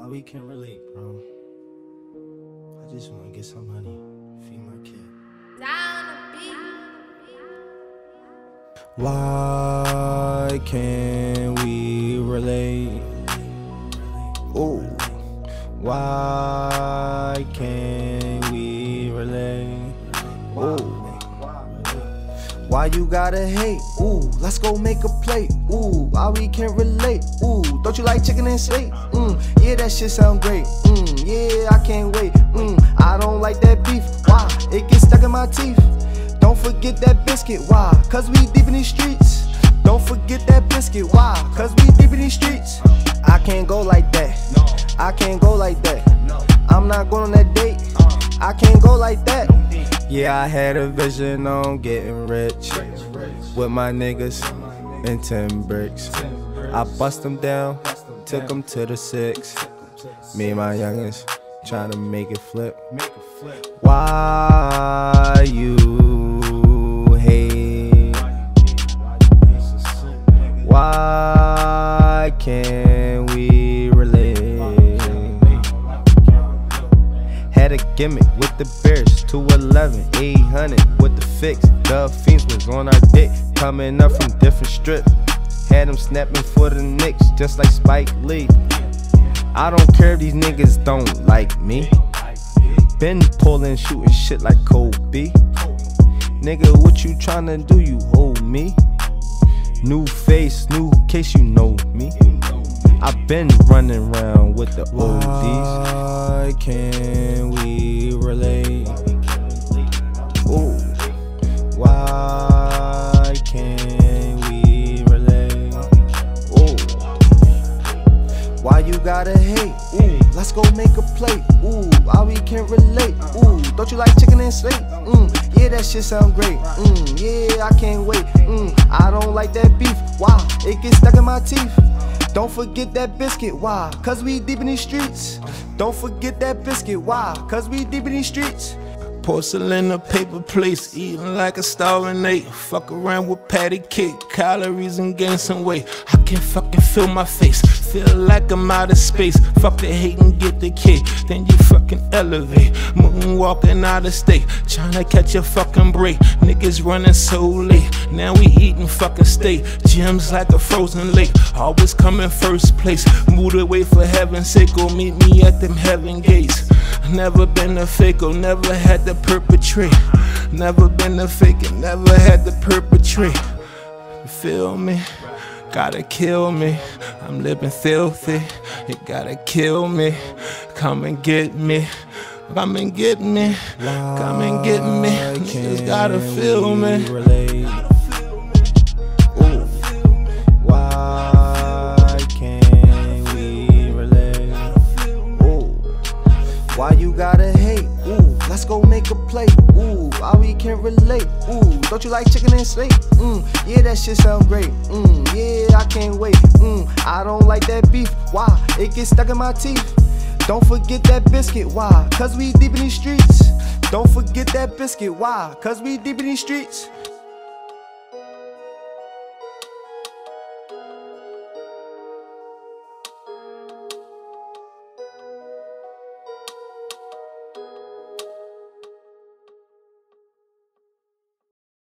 Why we can't relate, bro? I just wanna get some money, feed my kid. Why can't we relate? Ooh. Why can't Why you gotta hate? Ooh, let's go make a plate. Ooh, why we can't relate? Ooh, don't you like chicken and steak? Mm, yeah, that shit sound great. Mm, yeah, I can't wait. Mm, I don't like that beef. Why? It gets stuck in my teeth. Don't forget that biscuit. Why? Cause we deep in these streets. Don't forget that biscuit. Why? Cause we deep in these streets. I can't go like that. No, I can't go like that. No. I'm not going on that date. I can't go like that. Yeah, I had a vision on getting rich with my niggas and 10 bricks. I bust them down, took them to the six. Me and my youngins trying to make it flip. Why you hate? Why can't Had a gimmick with the Bears, 211, 800 with the fix. The fiends was on our dick, coming up from different strips. Had them snapping for the Knicks, just like Spike Lee. I don't care if these niggas don't like me. Been pulling, shooting shit like Kobe. Nigga, what you tryna do? You hold me. New face, new case, you know me. i been running around with the oldies. Ooh, let's go make a plate. Ooh, why we can't relate? Ooh, don't you like chicken and steak? Mm, yeah, that shit sound great. Mm, yeah, I can't wait. Mm, I don't like that beef. Why? It gets stuck in my teeth. Don't forget that biscuit. Why? Cause we deep in these streets. Don't forget that biscuit. Why? Cause we deep in these streets. Porcelain or paper plates, eating like a starving ape. Fuck around with patty cake, calories and gain some weight. I can't fucking feel my face, feel like I'm out of space. Fuck the hate and get the cake, then you fucking elevate. Moonwalking out of state, trying to catch a fucking break. Niggas running so late, now we eating fucking steak. Gems like a frozen lake, always coming first place. Move away for heaven's sake, go meet me at them heaven gates. Never been a faker, never had to perpetrate. Never been a faker, never had to perpetrate. You feel me? Gotta kill me. I'm living filthy. You gotta kill me. Come and get me. Come and get me. Come and get me. Niggas gotta feel me. Why you gotta hate? Ooh, let's go make a plate. Ooh, why we can't relate? Ooh, don't you like chicken and steak? Mm, yeah, that shit sound great. Mm, yeah, I can't wait. Mm, I don't like that beef. Why? It gets stuck in my teeth. Don't forget that biscuit. Why? Cause we deep in these streets. Don't forget that biscuit. Why? Cause we deep in these streets.